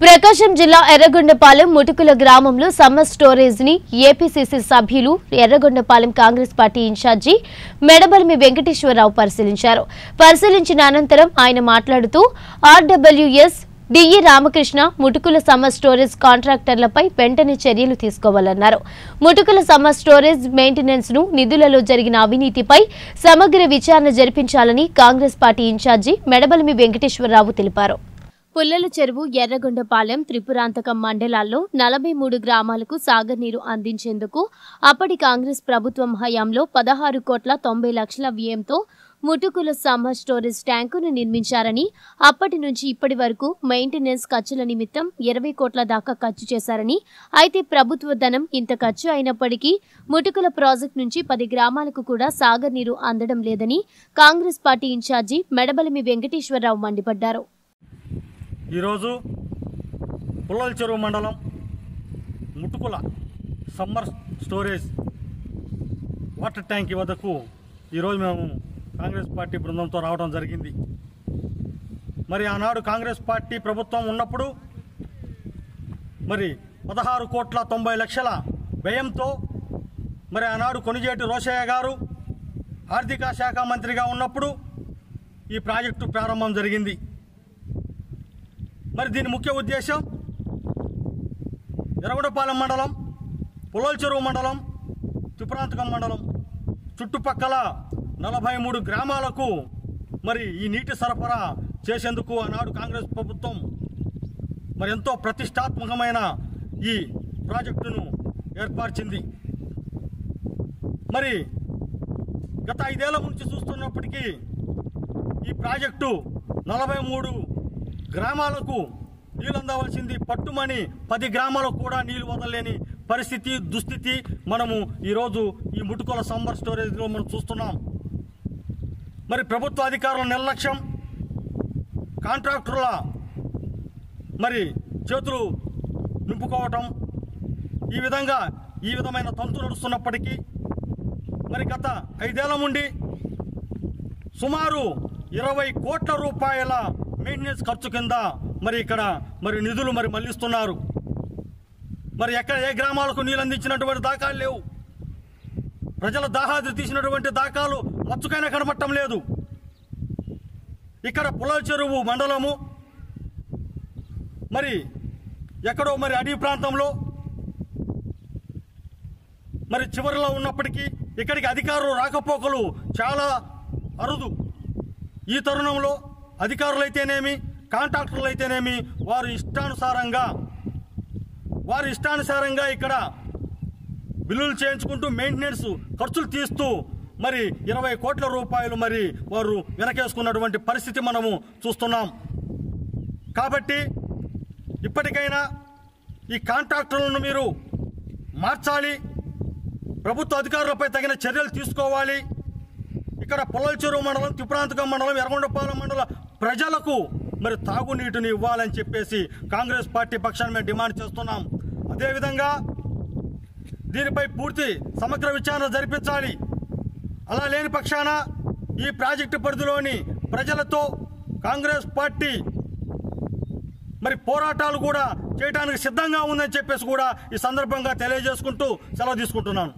ప్రకాశం జిల్లా ఎర్రగొండపాలెం ముటుకుల గ్రామంలో సమ్మర్ స్టోరేజ్ని ఏపీసీసీ సభ్యులు ఎర్రగొండపాలెం కాంగ్రెస్ పార్టీ ఇన్ఛార్జి మెడబలిమి వెంకటేశ్వరరావు పరిశీలించారు. పరిశీలించిన అనంతరం ఆయన మాట్లాడుతూ RWS DE Ramakrishna Mutukula summer storage కాంట్రాక్టర్లపై వెంటనే చర్యలు తీసుకోవాలన్నారు. ముటుకుల సమ్మర్ స్టోరేజ్ మెయింటెనెన్స్ను నిధులలో జరిగిన అవినీతిపై సమగ్ర విచారణ జరిపించాలని కాంగ్రెస్ పార్టీ ఇన్ఛార్జి మెడబలిమి వెంకటేశ్వరరావు తెలిపారు. పుల్లల చెరువు ఎర్రగొండపాలెం త్రిపురాంతకం మండలాల్లో నలభై మూడు గ్రామాలకు సాగనీరు అందించేందుకు అప్పటి కాంగ్రెస్ ప్రభుత్వం హయాంలో పదహారు కోట్ల తొంభై లక్షల వ్యయంతో ముటుకుల సమ్మర్ స్టోరేజ్ ట్యాంకును నిర్మించారని అప్పటి నుంచి ఇప్పటి వరకు మెయింటెనెన్స్ ఖర్చుల నిమిత్తం ఇరవై కోట్ల దాకా ఖర్చు చేశారని అయితే ప్రభుత్వ ధనం ఇంత ఖర్చు అయినప్పటికీ ముటుకుల ప్రాజెక్టు నుంచి పది గ్రామాలకు కూడా సాగనీరు అందడం లేదని కాంగ్రెస్ పార్టీ ఇన్ఛార్జి మెడబలిమి వెంకటేశ్వరరావు మండిపడ్డారు. ఈరోజు పుల్లల చెరువు మండలం Muttukula summer storage water tank వద్దకు ఈరోజు మేము కాంగ్రెస్ పార్టీ బృందంతో రావడం జరిగింది. మరి ఆనాడు కాంగ్రెస్ పార్టీ ప్రభుత్వం ఉన్నప్పుడు మరి పదహారు కోట్ల తొంభై లక్షల వ్యయంతో మరి ఆనాడు కొనిజేటి రోషయ్య గారు ఆర్థిక శాఖ మంత్రిగా ఉన్నప్పుడు ఈ ప్రాజెక్టు ప్రారంభం జరిగింది. మరి దీని ముఖ్య ఉద్దేశం ఎర్రగొండపాలెం మండలం పుల్లల చెరువు మండలం త్రిపురాంతకం మండలం. చుట్టుపక్కల నలభై మూడు గ్రామాలకు మరి ఈ నీటి సరఫరా చేసేందుకు ఆనాడు కాంగ్రెస్ ప్రభుత్వం మరి ఎంతో ప్రతిష్టాత్మకమైన ఈ ప్రాజెక్టును ఏర్పరిచింది. మరి గత ఐదేళ్ళ నుంచి చూస్తున్నప్పటికీ ఈ ప్రాజెక్టు నలభై మూడు గ్రామాలకు నీళ్ళు అందవలసింది పట్టుమని పది గ్రామాలకు కూడా నీళ్ళు వదలలేని పరిస్థితి దుస్థితి మనము ఈరోజు ఈ ముట్టుకోల సమ్మర్ స్టోరేజ్లో మనం చూస్తున్నాం. మరి ప్రభుత్వ అధికారుల నిర్లక్ష్యం కాంట్రాక్టర్ల మరి చేతులు నింపుకోవటం ఈ విధంగా ఈ విధమైన తంతు నడుస్తున్నప్పటికీ మరి గత ఐదేళ్ళ నుండి సుమారు ఇరవై కోట్ల రూపాయల మెయింటెనెన్స్ ఖర్చు కింద మరి ఇక్కడ మరి నిధులు మరి మళ్ళిస్తున్నారు మరి ఎక్కడ ఏ గ్రామాలకు నీళ్ళు అందించినటువంటి దాఖలు లేవు. ప్రజల దాహాది తీసినటువంటి దాఖలు మచ్చుకైనా కనబడటం లేదు. ఇక్కడ పులల చెరువు మండలము మరి ఎక్కడో మరి అడవి ప్రాంతంలో మరి చివరిలో ఉన్నప్పటికీ ఇక్కడికి అధికారులు రాకపోకలు చాలా అరుదు. ఈ తరుణంలో అధికారులైతేనేమి కాంట్రాక్టర్లు అయితేనేమి వారు ఇష్టానుసారంగా వారి ఇష్టానుసారంగా ఇక్కడ బిల్లులు చేయించుకుంటూ మెయింటెనెన్స్ ఖర్చులు తీస్తూ మరి ఇరవై కోట్ల రూపాయలు మరి వారు వెనకేసుకున్నటువంటి పరిస్థితి మనము చూస్తున్నాం. కాబట్టి ఇప్పటికైనా ఈ కాంట్రాక్టర్లను మీరు మార్చాలి ప్రభుత్వ అధికారులపై తగిన చర్యలు తీసుకోవాలి. ఇక్కడ పొల్లల చెరువు మండలం త్రిపురాంతకం మండలం ఎర్రగొండపాలెం మండలం ప్రజలకు మరి తాగునీటిని ఇవ్వాలని చెప్పేసి కాంగ్రెస్ పార్టీ పక్షాన్ని మేము డిమాండ్ చేస్తున్నాం. అదేవిధంగా దీనిపై పూర్తి సమగ్ర విచారణ జరిపించాలి. అలా లేని పక్షాన ఈ ప్రాజెక్టు పరిధిలోని ప్రజలతో కాంగ్రెస్ పార్టీ మరి పోరాటాలు కూడా చేయడానికి సిద్ధంగా ఉందని చెప్పేసి కూడా ఈ సందర్భంగా తెలియజేసుకుంటూ సెలవు తీసుకుంటున్నాను.